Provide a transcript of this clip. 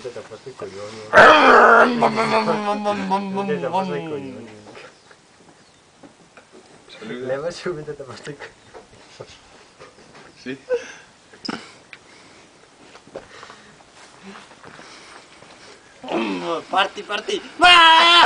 te tapaste el coño. Te tapaste el Salud. coño. Le vas a subir, te tapaste el coño. Sí. Party, party. ¡Ah!